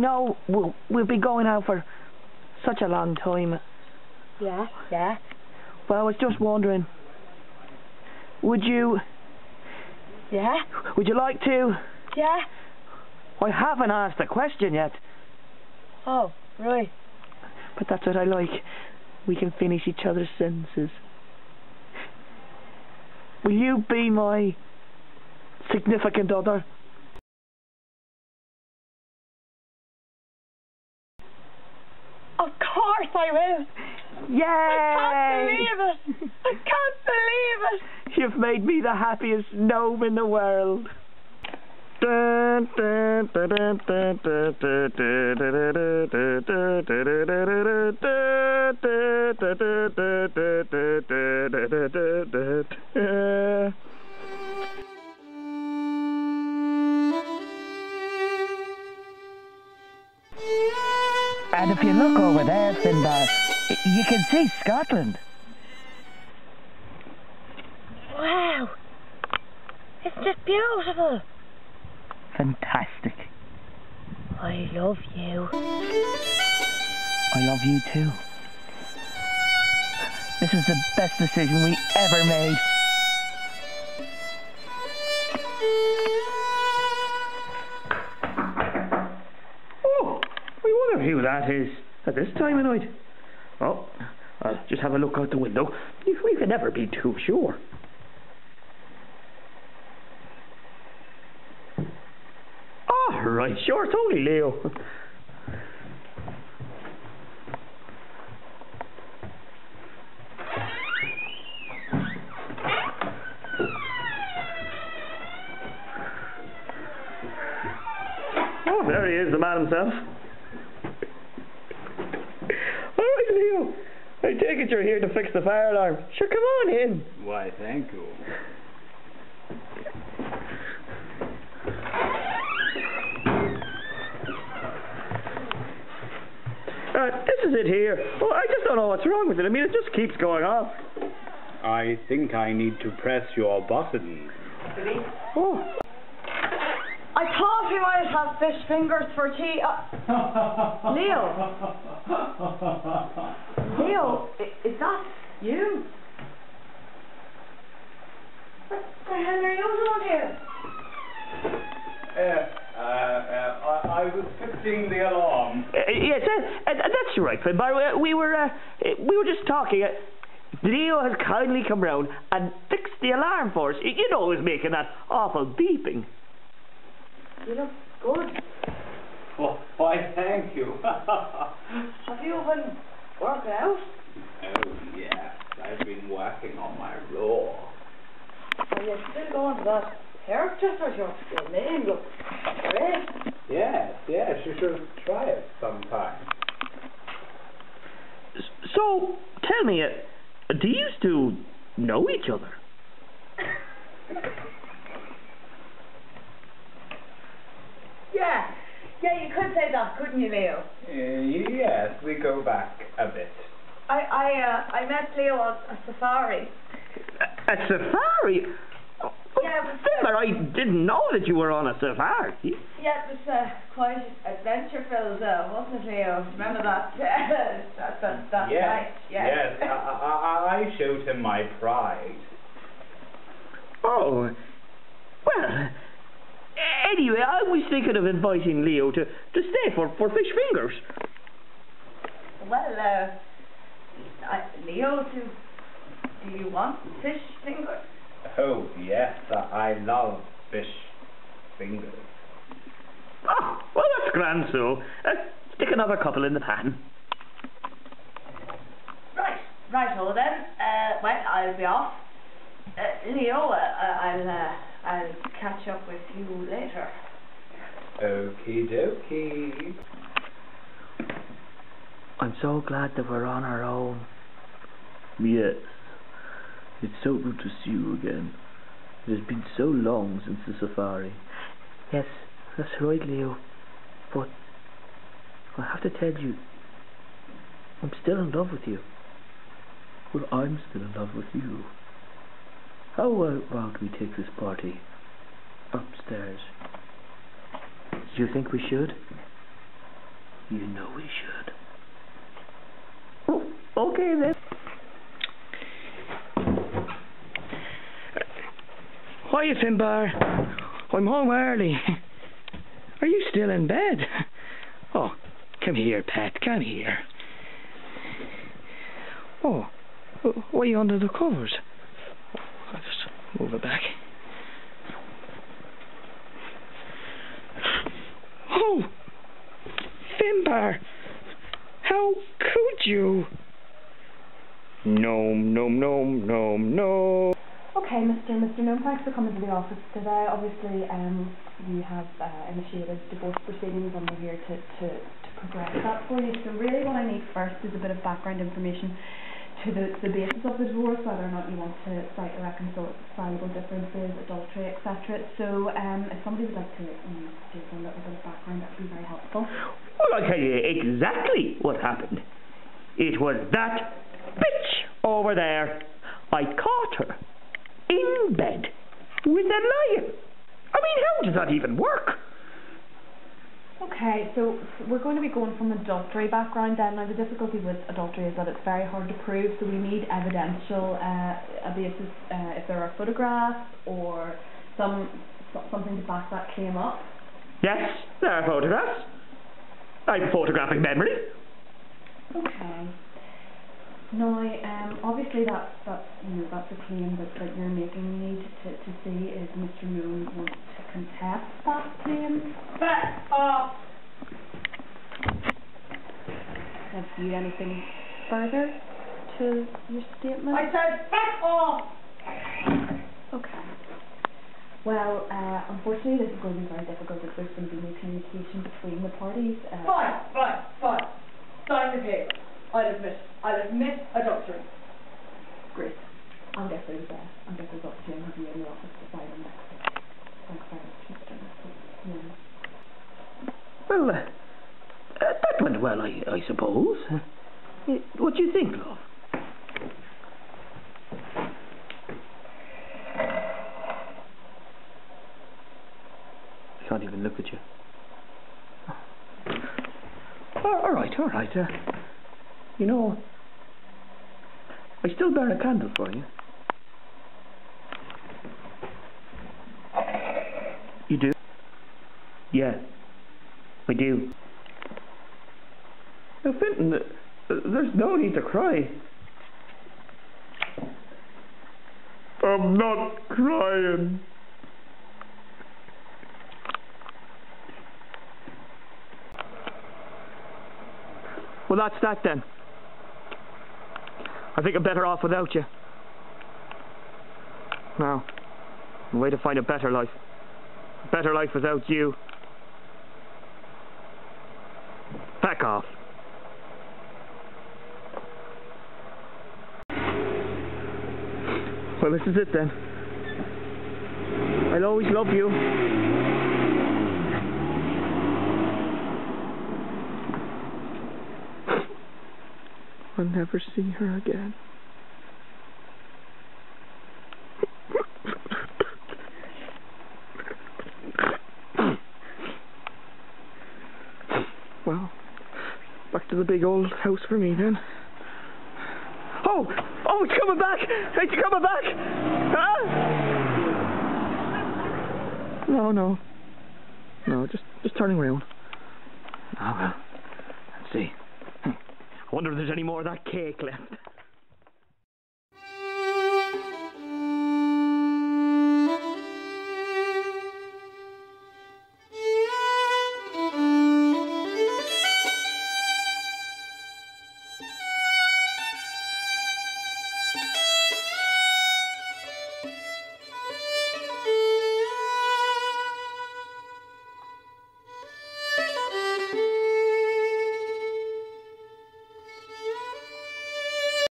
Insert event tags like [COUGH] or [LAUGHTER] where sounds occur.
know we'll, we'll be going out for such a long time. Yeah, yeah. But I was just wondering, would you, Yeah, would you like to? yeah. I haven't asked the question yet, Oh, right. but that's what I like. We can finish each other's sentences. Will you be my significant other? Of I. Yay! I can't believe it. I can't believe it. You've made me the happiest gnome in the world. And if you look over there, Finbar, you can see Scotland. Wow. Isn't it beautiful? Fantastic. I love you. I love you too. This is the best decision we ever made. That is at this time of night. Well, I'll just have a look out the window. We can never be too sure. Oh, right, sure, it's only Leo. Oh, there he is, the man himself. All right, Leo. I take it you're here to fix the fire alarm. Sure, come on in. Why, thank you. Uh, this is it here. Oh, I just don't know what's wrong with it. I mean, it just keeps going off. I think I need to press your button. Oh, I thought we might have fish fingers for tea. Uh, [LAUGHS] Leo. Leo, i- is that you? What the hell are you doing here? Uh, uh, uh, I, I was fixing the alarm. Uh, yes, uh, uh, that's right, Finbar. Uh, we were uh, uh, we were just talking. Uh, Leo has kindly come round and fixed the alarm for us. You know, it was making that awful beeping. You look good. Oh, why, thank you. [LAUGHS] Have you been working out? oh, yes. I've been working on my raw. Are you still going to that hairdresser? Your, your name looks great. Yes, yes. You should try it sometime. So, tell me, uh, do you two know each other? [LAUGHS] Yeah. Yeah, you could say that, couldn't you, Leo? Uh, yes, we go back a bit. I I uh, I met Leo on a safari. A, a safari? Oh, Yeah, it was, Finbar, I didn't know that you were on a safari. Yeah, it was uh, quite adventure filled, uh, wasn't it, Leo? Remember that? [LAUGHS] that, that, that yes, night? Yeah. yes. I, I, I showed him my pride. Oh, well. Anyway, I was thinking of inviting Leo to, to stay for, for fish fingers. well, uh, I, Leo, do, do you want fish fingers? Oh, yes. I I love fish fingers. Oh, well, that's grand, so. Uh, stick another couple in the pan. Right, right, well then. Uh, well, I'll be off. Uh, Leo, uh, uh, I'll, uh, I'll catch up with you later. Okie dokie. I'm so glad that we're on our own. Yes. It's so good to see you again. It has been so long since the safari. Yes, that's right, Leo. But I have to tell you, I'm still in love with you. Well, I'm still in love with you. How uh, about we take this party upstairs? Do you think we should? You know we should. Oh, okay then. Hiya, Finbar. I'm home early. Are you still in bed? Oh, come here, pet, come here. Oh, wh- why are you under the covers? I'll move it back. Oh, Finbar, how could you? Gnome, gnome, gnome, gnome, gnome. Okay, Mr. and Mr. Gnome, thanks for coming to the office today. Obviously, um, we have uh, initiated divorce proceedings and we're here to, to, to progress that for you. So really what I need first is a bit of background information to the, the basis of the divorce, whether or not you want to cite irreconcilable differences, adultery, etc. So um, if somebody would like to um, give a little bit of background, that would be very helpful. Well, I'll tell you exactly what happened. It was that bitch over there. I caught her in bed with a lion. I mean, how does that even work? Okay, so we're going to be going from adultery background then. Now the difficulty with adultery is that it's very hard to prove, so we need evidential uh, basis uh, if there are photographs or some something to back that claim up. Yes, there are photographs. I have photographic memory. Okay. Now, um, obviously that that you know that's a claim that, that you're making. We need to, to see if Mr. Moon wants to contest that claim. Back off! Have you anything further to your statement? I said back off! Okay. Well, uh, unfortunately, this is going to be very difficult if there's going to be no communication between the parties. Uh, Fine, fine, fine. Sign the paper. I'll admit. I'll admit adultery. Great. I'll get those. Uh, I'll get those up to you and have you in the office to sign them next week. Thanks very much, Mr. Yeah. Well, uh, uh, that went well, I, I suppose. Uh, what do you think, love? I can't even look at you. Oh, all right, all right. Uh, you know, I still burn a candle for you. You do? Yeah, I do. Now, Fenton, uh, there's no need to cry. I'm not crying. Well, that's that then. I think I'm better off without you. Now, a way to find a better life. A better life without you. Back off. Well, this is it then. I'll always love you. I'll never see her again. well, back to the big old house for me then. Oh! Oh, it's coming back! It's coming back! Ah! No, no. No, just just turning around. Oh well. Let's see. Wonder if there's any more of that cake left.